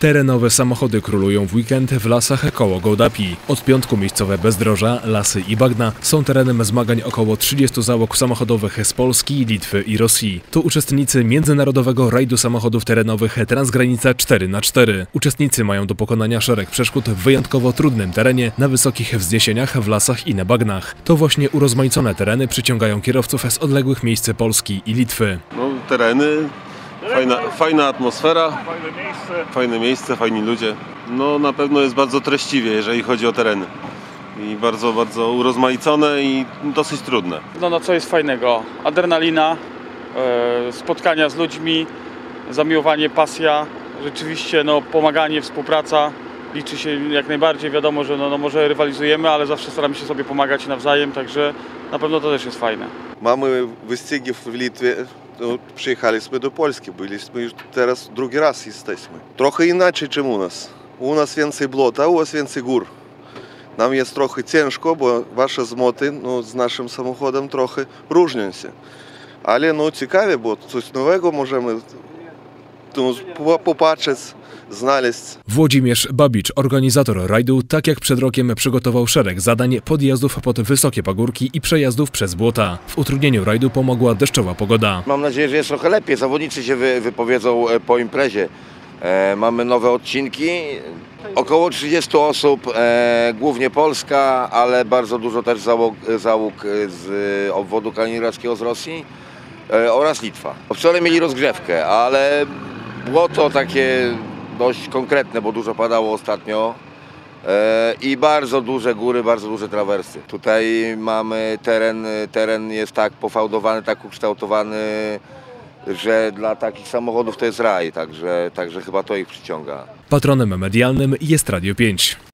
Terenowe samochody królują w weekend w lasach koło Gołdapi. Od piątku miejscowe bezdroża, lasy i bagna są terenem zmagań około 30 załóg samochodowych z Polski, Litwy i Rosji. To uczestnicy międzynarodowego rajdu samochodów terenowych Transgranica 4x4. Uczestnicy mają do pokonania szereg przeszkód w wyjątkowo trudnym terenie, na wysokich wzniesieniach, w lasach i na bagnach. To właśnie urozmaicone tereny przyciągają kierowców z odległych miejsc Polski i Litwy. No, tereny, fajna, fajna atmosfera, Fajne miejsce. fajne miejsce, fajni ludzie. No na pewno jest bardzo treściwie, jeżeli chodzi o tereny. I bardzo, bardzo urozmaicone i dosyć trudne. No, no co jest fajnego? Adrenalina, e, spotkania z ludźmi, zamiłowanie, pasja, rzeczywiście no, pomaganie, współpraca. Liczy się jak najbardziej, wiadomo, że no, no, może rywalizujemy, ale zawsze staramy się sobie pomagać nawzajem, także na pewno to też jest fajne. Mamy wyścigi w Litwie. No, przyjechaliśmy do Polski, byliśmy już teraz drugi raz jesteśmy. Trochę inaczej niż u nas. U nas więcej blota, u was więcej gór. Nam jest trochę ciężko, bo wasze zmoty no, z naszym samochodem trochę różnią się. Ale no, ciekawie, bo coś nowego możemy popatrzeć, znaleźć. Włodzimierz Babicz, organizator rajdu, tak jak przed rokiem przygotował szereg zadań, podjazdów pod wysokie pagórki i przejazdów przez błota. W utrudnieniu rajdu pomogła deszczowa pogoda. Mam nadzieję, że jest trochę lepiej. Zawodnicy się wy, wypowiedzą e, po imprezie. E, mamy nowe odcinki. Około 30 osób, e, głównie Polska, ale bardzo dużo też załóg, załóg e, z obwodu kaliningradzkiego z Rosji e, oraz Litwa. Wczoraj mieli rozgrzewkę, ale było to takie dość konkretne, bo dużo padało ostatnio. E, I bardzo duże góry, bardzo duże trawersy. Tutaj mamy teren, teren jest tak pofałdowany, tak ukształtowany, że dla takich samochodów to jest raj, także, także chyba to ich przyciąga. Patronem medialnym jest Radio 5.